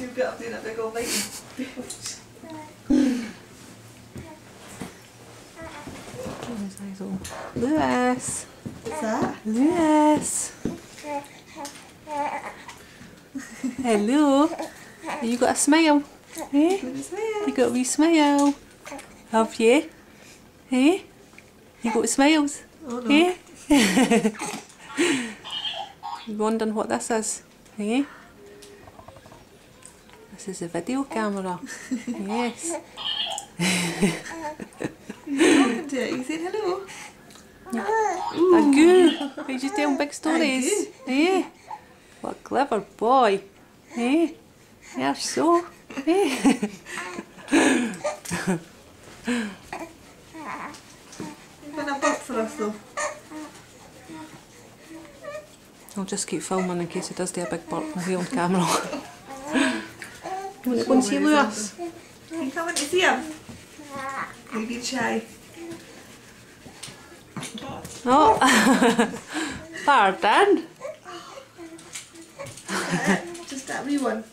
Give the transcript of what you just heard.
You've got up doing that big old waiting. Lewis. What's that? Lewis. Hello. You got a smile? Eh? Good as well. You got a wee smile? Have you? Eh? You got smiles? Oh no. Eh? you wondering what this is? Eh? This is a video camera. yes. Talking to it. You saying hello? Are you just telling big stories? Eh? What a clever boy. Eh? You're so. Eh? You've got a book for us though. I'll just keep filming in case he does do a big burp be on camera. you want to go and see Lewis? Can you come in to see him? You're being shy. Oh, pardon. Just that wee one.